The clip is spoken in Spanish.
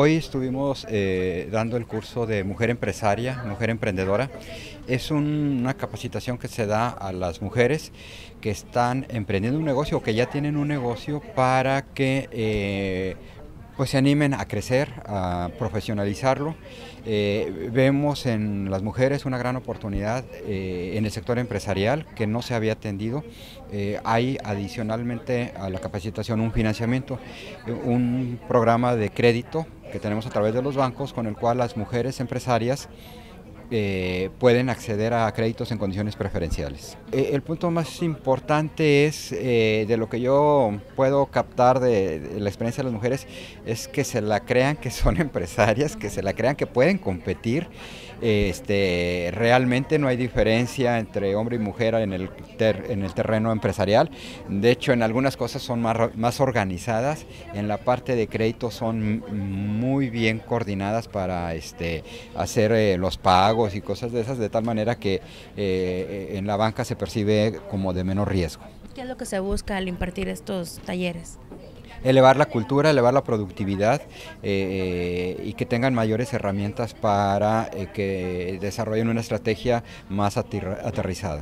Hoy estuvimos eh, dando el curso de Mujer Empresaria, Mujer Emprendedora. Es una capacitación que se da a las mujeres que están emprendiendo un negocio o que ya tienen un negocio para que eh, pues se animen a crecer, a profesionalizarlo. Eh, vemos en las mujeres una gran oportunidad en el sector empresarial que no se había atendido. hay adicionalmente a la capacitación un financiamiento, un programa de crédito que tenemos a través de los bancos con el cual las mujeres empresarias eh, pueden acceder a créditos en condiciones preferenciales. Eh, el punto más importante es, eh, de lo que yo puedo captar de, la experiencia de las mujeres, es que se la crean que son empresarias, que se la crean que pueden competir. Este, realmente no hay diferencia entre hombre y mujer en el, en el terreno empresarial. De hecho, en algunas cosas son más, organizadas. En la parte de crédito son muy bien coordinadas para este, hacer los pagos y cosas de esas, de tal manera que eh, en la banca se percibe como de menor riesgo. ¿Qué es lo que se busca al impartir estos talleres? elevar la cultura, elevar la productividad eh, y que tengan mayores herramientas para eh, que desarrollen una estrategia más aterrizada.